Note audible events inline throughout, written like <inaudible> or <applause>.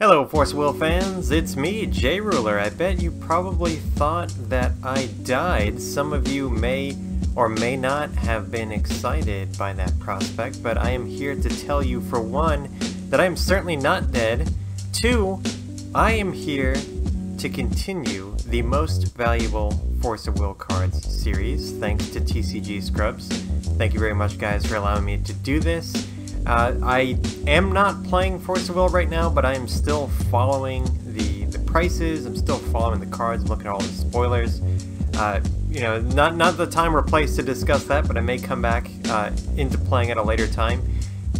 Hello, Force Will fans. It's me, J Ruler. I bet you probably thought that I died. Some of you may or may not have been excited by that prospect, but I am here to tell you, for one, that I am certainly not dead. Two, I am here to continue the most valuable Force of Will cards series, thanks to TCG Scrubs. Thank you very much, guys, for allowing me to do this. Uh, I am not playing Force of Will right now, but I am still following the, the prices. I'm still following the cards. I'm looking at all the spoilers. Uh, you know, not not the time or place to discuss that, but I may come back uh, into playing at a later time.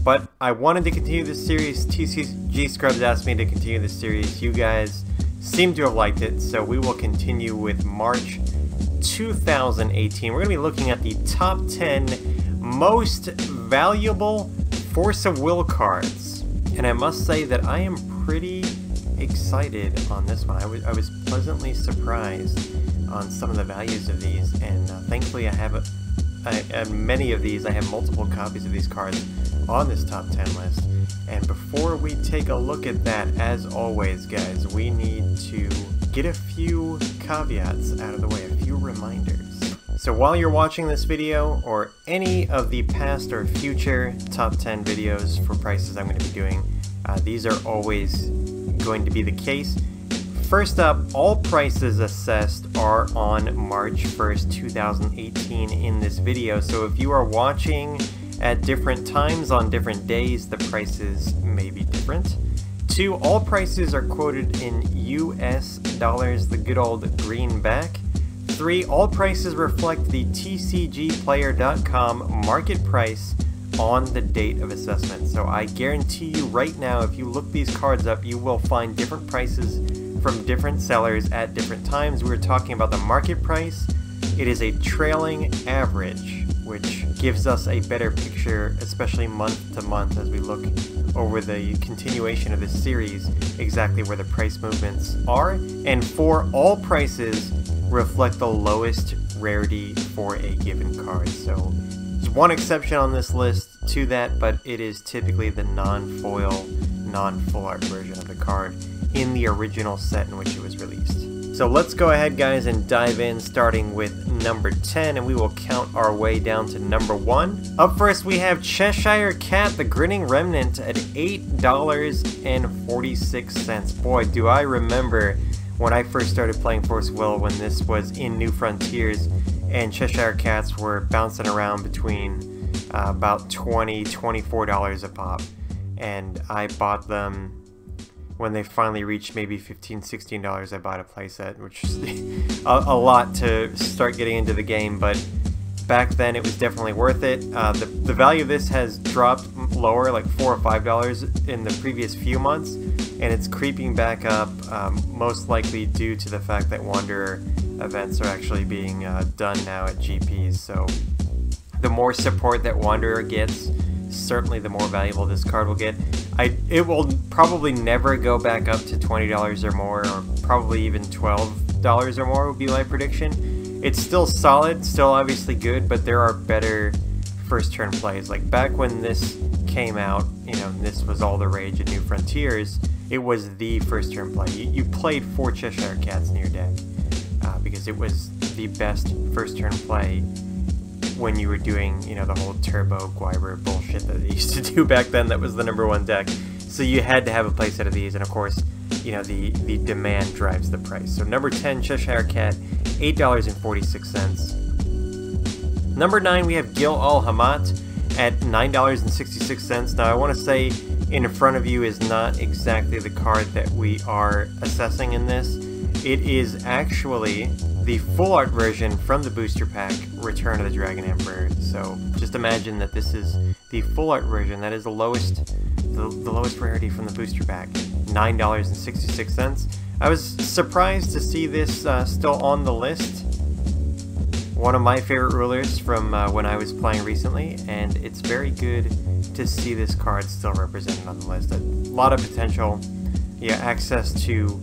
But I wanted to continue this series. TCG Scrubs asked me to continue this series. You guys seem to have liked it, so we will continue with March 2018. We're going to be looking at the top 10 most valuable Force of Will cards. And I must say that I am pretty excited on this one. I was, pleasantly surprised on some of the values of these, and uh, thankfully I have a, I, and many of these, I have multiple copies of these cards on this top 10 list. And before we take a look at that, as always, guys, we need to get a few caveats out of the way, a few reminders. So while you're watching this video, or any of the past or future top 10 videos for prices I'm going to be doing, uh, these are always going to be the case. First up, all prices assessed are on March 1st, 2018 in this video, so if you are watching at different times on different days, the prices may be different. Two, all prices are quoted in US dollars, the good old greenback. Three, all prices reflect the TCGplayer.com market price on the date of assessment. So I guarantee you right now, if you look these cards up, you will find different prices from different sellers at different times. We were talking about the market price. It is a trailing average, which gives us a better picture, especially month to month as we look over the continuation of this series, exactly where the price movements are. And for all prices, reflect the lowest rarity for a given card. So there's one exception on this list to that, but it is typically the non-foil, non-full art version of the card in the original set in which it was released. So let's go ahead guys and dive in starting with number 10 and we will count our way down to number 1. Up first we have Cheshire Cat the Grinning Remnant at $8.46. Boy do I remember when I first started playing Force Will when this was in New Frontiers and Cheshire Cats were bouncing around between uh, about $20-$24 a pop and I bought them when they finally reached maybe $15, $16, I bought a playset, which is <laughs> a, a, lot to start getting into the game, but back then it was definitely worth it. Uh, the, the value of this has dropped lower, like 4 or $5 in the previous few months, and it's creeping back up, um, most likely due to the fact that Wanderer events are actually being uh, done now at GPs, so the more support that Wanderer gets, certainly the more valuable this card will get. I it will probably never go back up to twenty dollars or more, or probably even twelve dollars or more would be my prediction. It's still solid, still obviously good, but there are better first turn plays. Like back when this came out, you know, this was all the rage at New Frontiers. It was the first turn play. You, you played four Cheshire Cats in your deck uh, because it was the best first turn play when you were doing, you know, the whole Turbo Gwiber bullshit that they <laughs> used to do back then that was the number one deck. So you had to have a playset of these, and of course, you know, the, the demand drives the price. So number 10, Cheshire Cat, $8.46. Number 9, we have Gill Alhama'at at $9.66. Now, I want to say in front of you is not exactly the card that we are assessing in this. It is actually the full art version from the booster pack, Return of the Dragon Emperor. So just imagine that this is the full art version. That is the lowest, the, the lowest rarity from the booster pack, nine dollars and sixty six cents. I was surprised to see this uh, still on the list. One of my favorite rulers from uh, when I was playing recently, and it's very good to see this card still represented on the list. A lot of potential, yeah, access to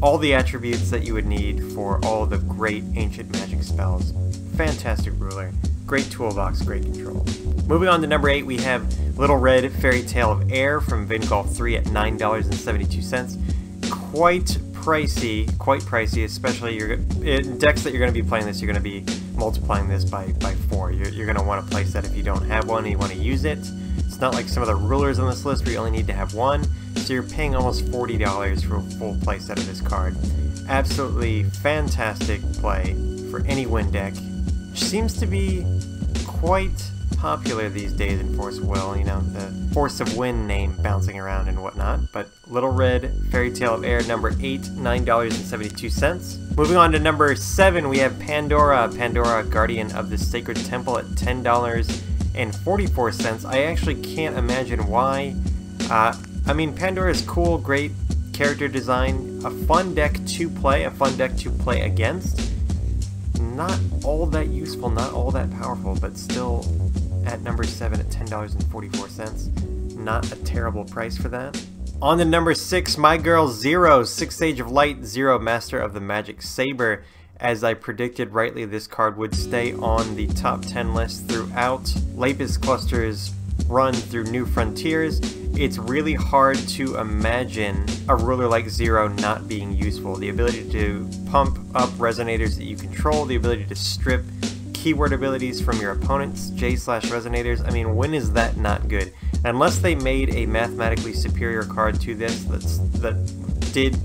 all the attributes that you would need for all the great ancient magic spells. Fantastic ruler, great toolbox, great control. Moving on to number 8, we have Little Red Fairy Tale of Air from Vingolf 3 at $9.72. Quite pricey, quite pricey, especially your decks that you're going to be playing this, you're going to be multiplying this by, by 4. You're, you're going to want to place that if you don't have one and you want to use it. It's not like some of the rulers on this list where you only need to have one, so you're paying almost $40 for a full playset of this card. Absolutely fantastic play for any win deck. Seems to be quite popular these days in Force Will, you know, the Force of Wind name bouncing around and whatnot. But Little Red Fairy Tale of Air number 8, $9.72. Moving on to number 7, we have Pandora, Pandora Guardian of the Sacred Temple at $10.44. I actually can't imagine why. Uh, I mean, Pandora is cool, great character design, a fun deck to play, a fun deck to play against not all that useful, not all that powerful, but still at number 7 at $10.44. Not a terrible price for that. On the number 6, My Girl Zero, 6 Age of Light, Zero Master of the Magic Saber. As I predicted rightly, this card would stay on the top 10 list throughout Lapis Cluster's run through New Frontiers. It's really hard to imagine a ruler like Zero not being useful. The ability to pump up resonators that you control, the ability to strip keyword abilities from your opponent's J slash resonators. I mean, when is that not good? Unless they made a mathematically superior card to this that's, that did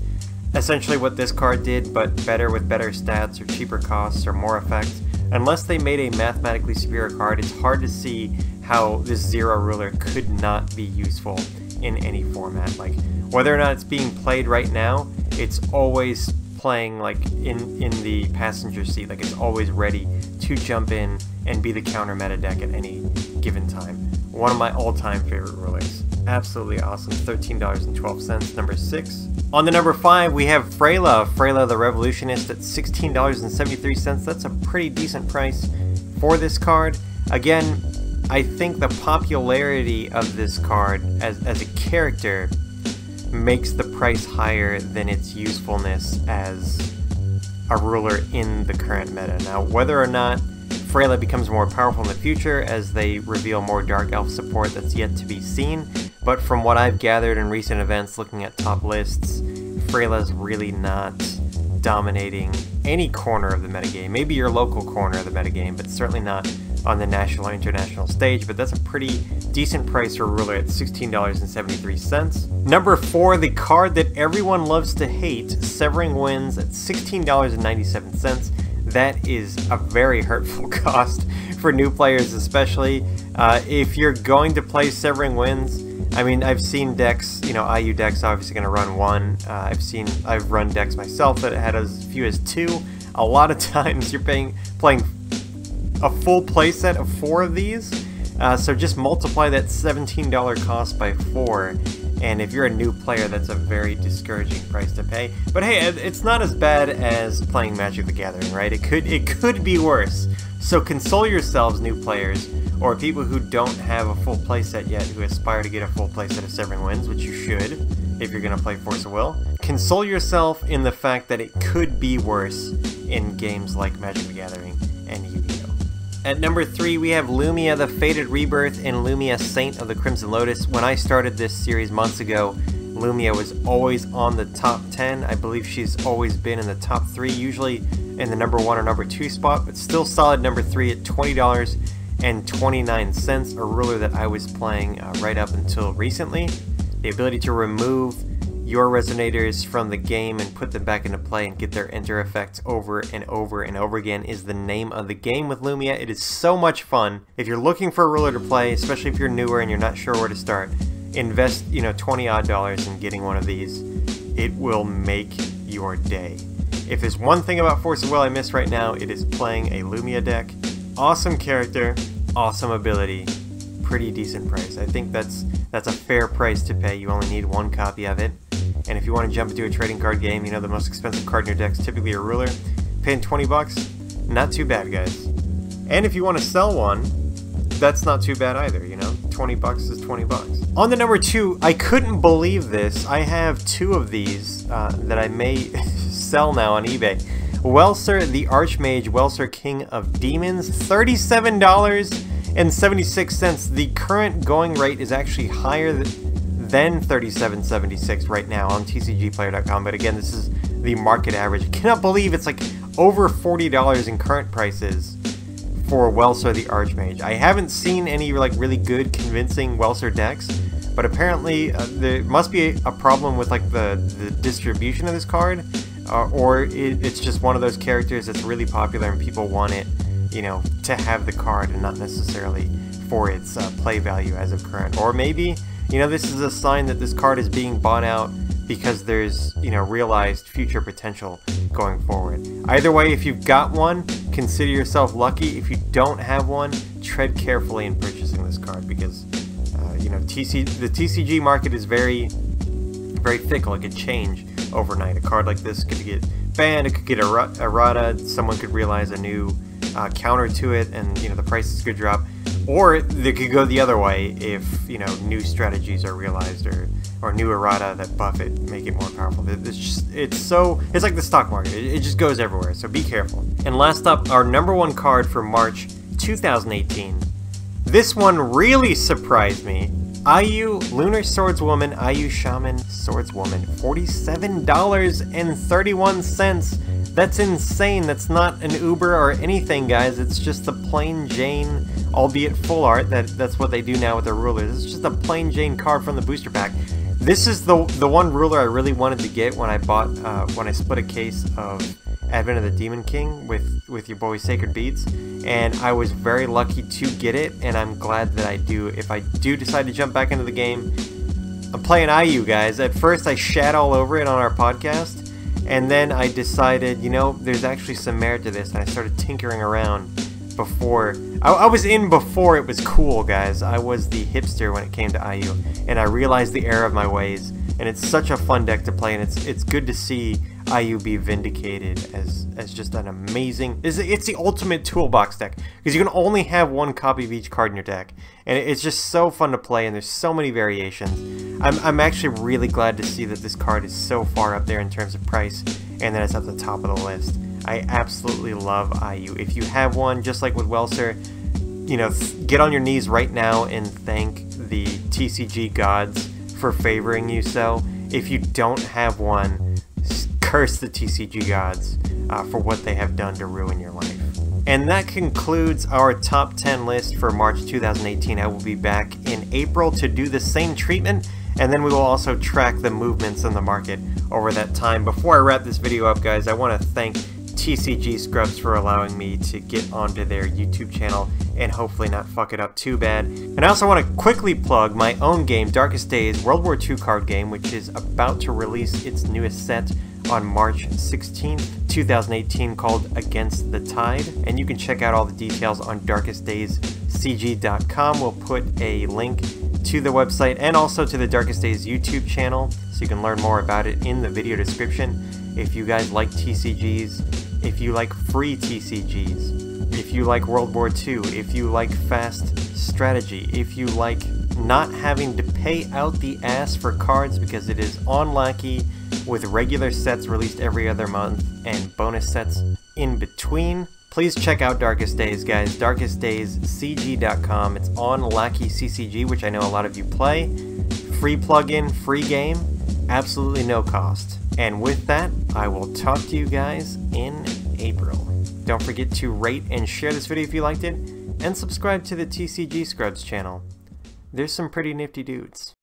essentially what this card did, but better with better stats or cheaper costs or more effects. Unless they made a mathematically superior card, it's hard to see how this Zero Ruler could not be useful in any format. Like, whether or not it's being played right now, it's always playing like in in the passenger seat like it's always ready to jump in and be the counter meta deck at any given time. One of my all-time favorite rulers absolutely awesome. $13.12 number six. On the number five we have Freyla. Freyla the revolutionist at $16.73 that's a pretty decent price for this card. Again I think the popularity of this card as, as a character makes the price higher than its usefulness as a ruler in the current meta. Now, whether or not Freyla becomes more powerful in the future as they reveal more Dark Elf support, that's yet to be seen. But from what I've gathered in recent events looking at top lists, Freyla's really not dominating any corner of the metagame. Maybe your local corner of the metagame, but certainly not on the national or international stage, but that's a pretty decent price for Ruler at $16.73. Number 4, the card that everyone loves to hate, Severing Winds at $16.97. That is a very hurtful <laughs> cost for new players especially. Uh, if you're going to play Severing Winds, I mean, I've seen decks, you know, IU decks obviously going to run one. Uh, I've seen, I've run decks myself that had as few as two. A lot of <laughs> times you're paying, playing a full playset of four of these. Uh, so just multiply that $17 cost by four. And if you're a new player, that's a very discouraging price to pay. But hey, it's not as bad as playing Magic the Gathering, right? It could it could be worse. So console yourselves, new players, or people who don't have a full playset yet, who aspire to get a full playset of Severing Winds, which you should if you're going to play Force of Will. Console yourself in the fact that it could be worse in games like Magic the Gathering and Yu-Gi-Oh! At number 3, we have Lumia the Faded Rebirth and Lumia Saint of the Crimson Lotus. When I started this series months ago, Lumia was always on the top 10. I believe she's always been in the top 3, usually in the number 1 or number 2 spot, but still solid number 3 at $20.29, a ruler that I was playing uh, right up until recently. The ability to remove your resonators from the game and put them back into play and get their enter effects over and over and over again is the name of the game with Lumia. It is so much fun. If you're looking for a ruler to play, especially if you're newer and you're not sure where to start, invest, you know, 20 odd dollars in getting one of these. It will make your day. If there's one thing about Force of Will I miss right now, it is playing a Lumia deck. Awesome character, awesome ability, pretty decent price. I think that's that's a fair price to pay. You only need one copy of it. And if you want to jump into a trading card game, you know the most expensive card in your deck is typically a ruler. Paying 20 bucks, not too bad, guys. And if you want to sell one, that's not too bad either, you know? 20 bucks is 20 bucks. On the number two, I couldn't believe this. I have two of these uh, that I may <laughs> sell now on eBay. Welser the Archmage, Welser King of Demons, $37.76. The current going rate is actually higher than 37.76 right now on tcgplayer.com, but again, this is the market average. I <laughs> cannot believe it's like over $40 in current prices for Welser the Archmage. I haven't seen any like really good convincing Welser decks, but apparently uh, there must be a, problem with like the, the distribution of this card, uh, or it, it's just one of those characters that's really popular and people want it, you know, to have the card and not necessarily for its uh, play value as of current. Or maybe, you know, this is a sign that this card is being bought out because there's, you know, realized future potential going forward. Either way, if you've got one, consider yourself lucky. If you don't have one, tread carefully in purchasing this card because you know, TC the TCG market is very, very fickle. It could change overnight. A card like this could get banned. It could get er errata. Someone could realize a new uh, counter to it, and you know the prices could drop. Or they could go the other way if you know new strategies are realized or or new errata that buff it, make it more powerful. It's just it's so it's like the stock market. It, just goes everywhere. So be careful. And last up, our number one card for March 2018 this one really surprised me. IU Lunar Swordswoman, IU Shaman Swordswoman, $47.31. That's insane. That's not an Uber or anything, guys. It's just the plain Jane, albeit full art. That That's what they do now with their rulers. It's just a plain Jane card from the booster pack. This is the the one ruler I really wanted to get when I bought, uh, when I split a case of Advent of the Demon King with, with your boy Sacred Beats, and I was very lucky to get it, and I'm glad that I do. If I do decide to jump back into the game, I'm playing IU, guys. At first, I shat all over it on our podcast, and then I decided, you know, there's actually some merit to this, and I started tinkering around before. I, I, was in before it was cool, guys. I was the hipster when it came to IU, and I realized the error of my ways. And it's such a fun deck to play, and it's it's good to see IU be vindicated as as just an amazing. It's, it's the ultimate toolbox deck because you can only have one copy of each card in your deck, and it's just so fun to play. And there's so many variations. I'm I'm actually really glad to see that this card is so far up there in terms of price, and that it's at the top of the list. I absolutely love IU. If you have one, just like with Welser, you know, get on your knees right now and thank the TCG gods for favoring you so. If you don't have one, curse the TCG gods uh, for what they have done to ruin your life. And that concludes our top 10 list for March 2018. I will be back in April to do the same treatment, and then we will also track the movements in the market over that time. Before I wrap this video up, guys, I want to thank TCG Scrubs for allowing me to get onto their YouTube channel and hopefully not fuck it up too bad. And I also want to quickly plug my own game, Darkest Days, World War II card game, which is about to release its newest set on March 16th, 2018 called Against the Tide. And you can check out all the details on darkestdayscg.com. We'll put a link to the website and also to the Darkest Days YouTube channel so you can learn more about it in the video description. If you guys like TCGs, if you like free TCGs, if you like World War II, if you like fast strategy, if you like not having to pay out the ass for cards because it is on Lackey with regular sets released every other month and bonus sets in between. Please check out Darkest Days, guys. DarkestDaysCG.com. It's on Lackey CCG, which I know a lot of you play. Free plugin, free game, absolutely no cost. And with that, I will talk to you guys in April. Don't forget to rate and share this video if you liked it, and subscribe to the TCG Scrubs channel. There's some pretty nifty dudes.